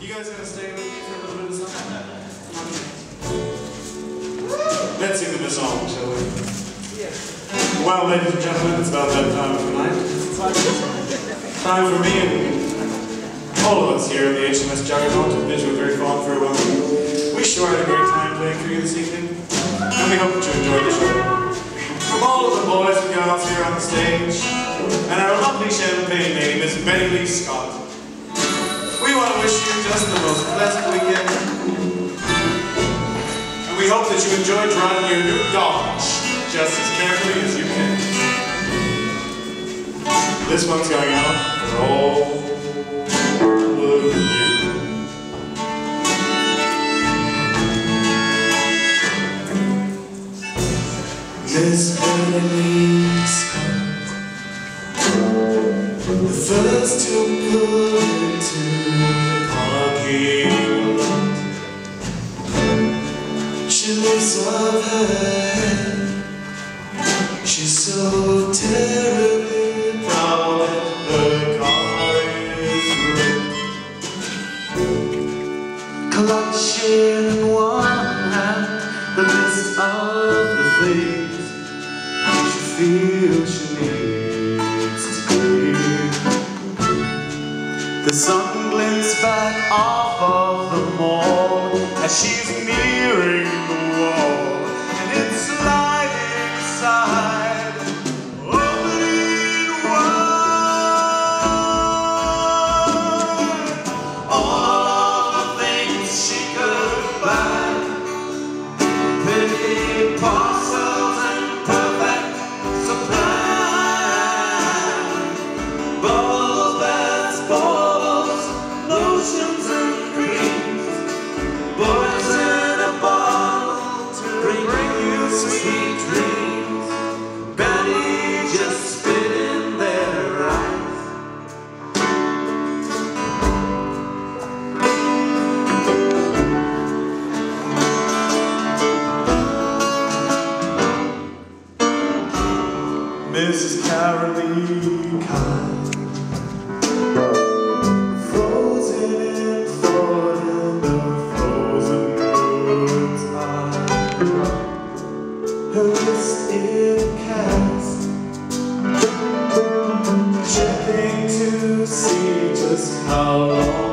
You guys gonna stay with me for a little bit of something? Let's sing the song, shall we? Yeah. Well, ladies and gentlemen, it's about that time of the night. Time for me and all of us here at the HMS Juggernaut to bid you a very fond farewell. We sure had a great time playing for you this evening, and we hope that you enjoyed the show. From all of the boys and girls here on the stage, and our lovely champagne lady, Miss Betty Lee Scott, we want to wish you just the most pleasant weekend. And we hope that you enjoy driving your new Dodge just as carefully as you can. This one's going out for all Lifts up her she's so terribly proud that her car is red. Clutching in one hand the list of the things she feels she needs to do. The sun glints back off of the mall as she's 나 how long